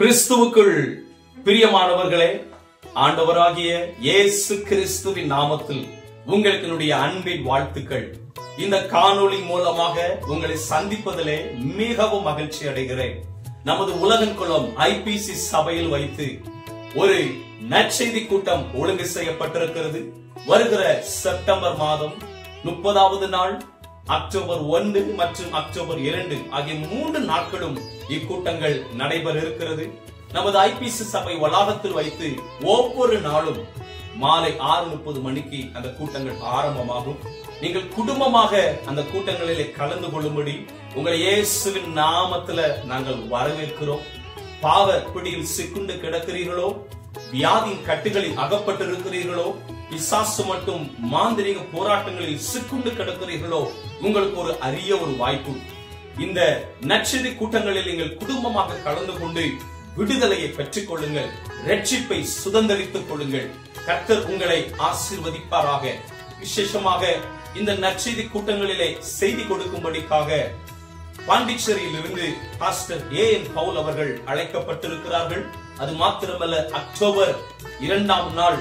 கிறிஸ்துவுக்குள் பிரியமானவர்களே ஆண்டவராகிய இயேசு கிறிஸ்துவின் நாமத்தில் உங்களுக்கு அன்பின் வாழ்த்துக்கள். இந்த காணொளி மூலமாக உங்களை சந்திப்பதிலே மிகவும் மகிழ்ச்சி அடைகிறேன். நமது உலகன்குளம் ஐபிசி சபையில் வைத்து ஒரு நற்செய்தி கூட்டம் ஒழுங்கு செய்யப்பட்டிருக்கிறது. வருகிற செப்டம்பர் மாதம் முப்பதாவது நாள் அக்டோபர் ஒன்று மற்றும் அக்டோபர் இரண்டு ஆகிய மூன்று நாட்களும் இக்கூட்டங்கள் நடைபெற இருக்கிறது நமது ஐபிசி சபை வளாகத்தில் வைத்து ஒவ்வொரு நாளும் மாலை ஆறு முப்பது மணிக்கு அந்த கூட்டங்கள் ஆரம்பமாகும். நீங்கள் குடும்பமாக அந்த கூட்டங்களிலே கலந்து கொள்ளும்படி உங்களை இயேசுவின் நாமத்துல நாங்கள் வரவேற்கிறோம். பாவ பிடியில் சிக்குண்டு கிடக்கிறீர்களோ வியாதியின் கட்டுகளில் அகப்பட்டிருக்கிறீர்களோ பிசாசு மட்டும் மாந்திரிக போராட்டங்களில் சிக்குண்டு கிடக்கிறீர்களோ உங்களுக்கு ஒரு அரிய ஒரு வாய்ப்பு. இந்த நற்செய்தி கூட்டங்களில் நீங்கள் குடும்பமாக கலந்து கொண்டு விடுதலையை பெற்றுக் கொள்ளுங்கள் ரட்சிப்பை சுதந்திரித்துக் கொள்ளுங்கள். கர்த்தர் உங்களை ஆசிர்வதிப்பாராக. விசேஷமாக இந்த நற்செய்தி கூட்டங்களிலே செய்தி கொடுக்கும்படிக்காக பாண்டிச்சேரியில் இருந்து பாஸ்டர் ஏ என் பவுல் அவர்கள் அழைக்கப்பட்டிருக்கிறார்கள். அது மாத்திரமல்ல அக்டோபர் இரண்டாம் நாள்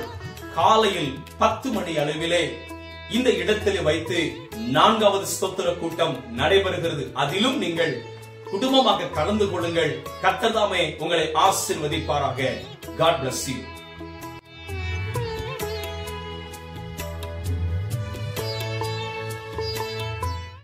காலையில் பத்து மணி அளவிலே இந்த இடத்திலே வைத்து நான்காவது ஸ்தோத்திர கூட்டம் நடைபெறுகிறது. அதிலும் நீங்கள் குடும்பமாக கலந்து கொள்ளுங்கள். கத்ததாமே உங்களை ஆசிர்வதிப்பாராக. God bless you